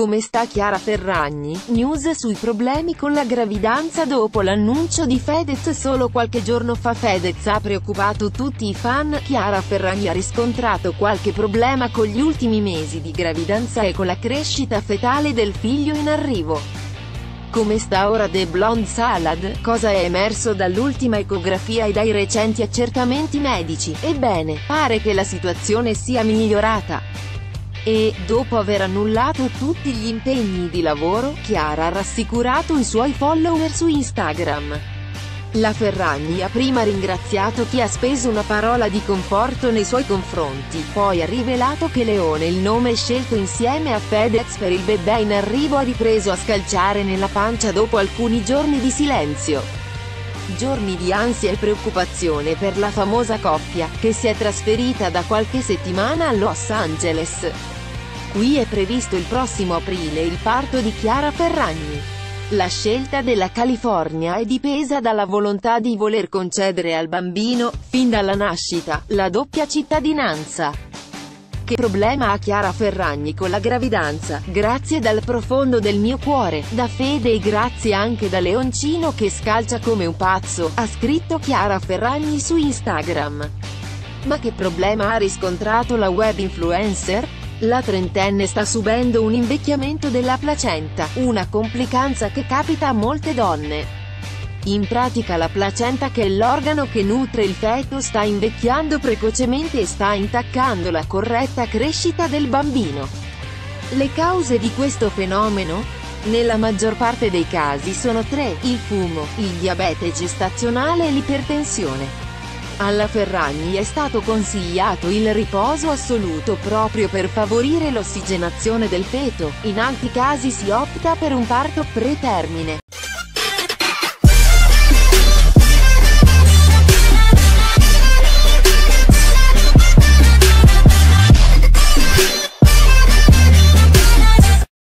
Come sta Chiara Ferragni? News sui problemi con la gravidanza dopo l'annuncio di Fedez solo qualche giorno fa Fedez ha preoccupato tutti i fan, Chiara Ferragni ha riscontrato qualche problema con gli ultimi mesi di gravidanza e con la crescita fetale del figlio in arrivo. Come sta ora The Blonde Salad? Cosa è emerso dall'ultima ecografia e dai recenti accertamenti medici? Ebbene, pare che la situazione sia migliorata. E, dopo aver annullato tutti gli impegni di lavoro, Chiara ha rassicurato i suoi follower su Instagram. La Ferragni ha prima ringraziato chi ha speso una parola di conforto nei suoi confronti, poi ha rivelato che Leone il nome scelto insieme a Fedez per il bebè in arrivo ha ripreso a scalciare nella pancia dopo alcuni giorni di silenzio. Giorni di ansia e preoccupazione per la famosa coppia, che si è trasferita da qualche settimana a Los Angeles. Qui è previsto il prossimo aprile il parto di Chiara Ferragni. La scelta della California è dipesa dalla volontà di voler concedere al bambino, fin dalla nascita, la doppia cittadinanza. Che problema ha Chiara Ferragni con la gravidanza? Grazie dal profondo del mio cuore, da Fede e grazie anche da Leoncino che scalcia come un pazzo, ha scritto Chiara Ferragni su Instagram. Ma che problema ha riscontrato la web influencer? La trentenne sta subendo un invecchiamento della placenta, una complicanza che capita a molte donne. In pratica la placenta che è l'organo che nutre il feto sta invecchiando precocemente e sta intaccando la corretta crescita del bambino. Le cause di questo fenomeno? Nella maggior parte dei casi sono tre, il fumo, il diabete gestazionale e l'ipertensione. Alla Ferragni è stato consigliato il riposo assoluto proprio per favorire l'ossigenazione del feto, in altri casi si opta per un parto pretermine.